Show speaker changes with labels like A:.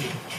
A: here.